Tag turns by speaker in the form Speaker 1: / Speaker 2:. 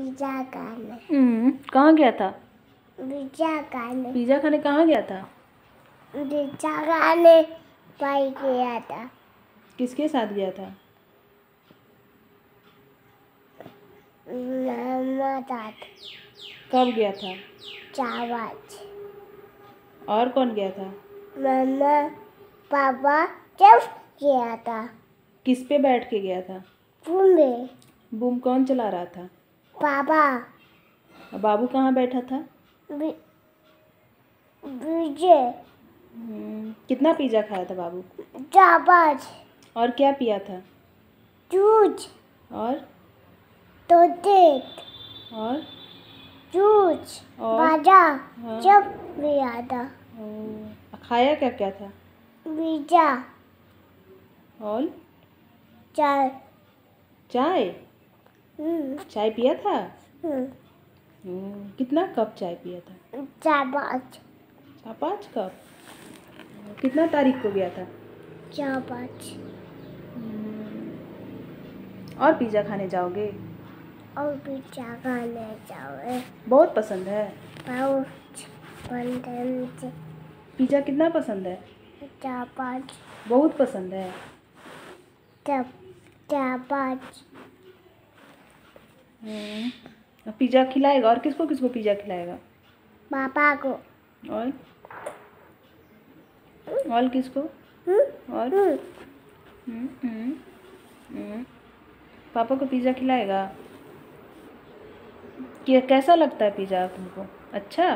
Speaker 1: Pizza खाने।
Speaker 2: हम्म, कहाँ गया था?
Speaker 1: पिज्जा खाने।
Speaker 2: पिज़्ज़ा खाने कहाँ गया था?
Speaker 1: पिज्जा खाने भाई गया था।
Speaker 2: किसके साथ गया था?
Speaker 1: मामा दाद
Speaker 2: कब गया था?
Speaker 1: चावल।
Speaker 2: और कौन गया था?
Speaker 1: मामा पापा जब गया था।
Speaker 2: किस पे बैठ के गया था?
Speaker 1: पुणे
Speaker 2: बूम कौन चला रहा था? और बाबू कहाँ बैठा था?
Speaker 1: विजय
Speaker 2: हम्म, कितना पिज़्ज़ा खाया था बाबू?
Speaker 1: चावल
Speaker 2: और क्या पिया था?
Speaker 1: दूध।
Speaker 2: और?
Speaker 1: तो देख।
Speaker 2: और? और?
Speaker 1: बाजा।
Speaker 2: हाँ।
Speaker 1: जब गया था
Speaker 2: खाया क्या क्या था?
Speaker 1: पिज्जा
Speaker 2: और?
Speaker 1: चाय।
Speaker 2: चाय? चाय पिया था?
Speaker 1: हम्म,
Speaker 2: हम्म, कितना कप चाय पिया था?
Speaker 1: चावल
Speaker 2: चार पाँच कप? कितना तारीख को गया था?
Speaker 1: चावल
Speaker 2: और पिज़्ज़ा खाने जाओगे?
Speaker 1: और पिज्जा खाने जाओ
Speaker 2: बहुत पसंद है?
Speaker 1: बहुत पंद्रह
Speaker 2: पिज़्ज़ा कितना पसंद है?
Speaker 1: चावल
Speaker 2: बहुत पसंद है। हम्म, अब पिज़्ज़ा खिलाएगा? और किसको किसको पिज़्ज़ा खिलाएगा?
Speaker 1: पापा को।
Speaker 2: और? और किसको?
Speaker 1: हम्म,
Speaker 2: और?
Speaker 1: हम्म,
Speaker 2: हम्म, हम्म, हम्म। पापा को पिज़्ज़ा खिलाएगा? कैसा लगता है पिज़्ज़ा तुमको? अच्छा?